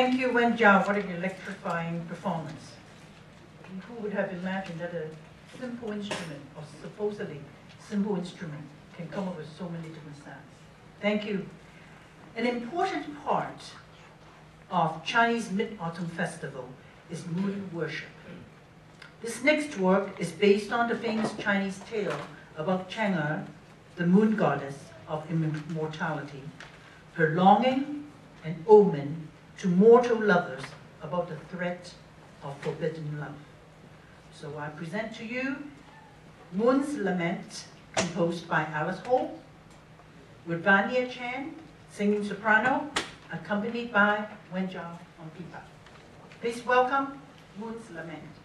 Thank you, Wen. What an electrifying performance. Who would have imagined that a simple instrument, or supposedly simple instrument, can come up with so many different sounds? Thank you. An important part of Chinese Mid-Autumn Festival is moon worship. This next work is based on the famous Chinese tale about Chang'e, the moon goddess of immortality, her longing and omen to mortal lovers about the threat of forbidden love. So I present to you Moon's Lament, composed by Alice Ho, with Vania Chan singing soprano, accompanied by Wen Zhao on pipa. Please welcome Moon's Lament.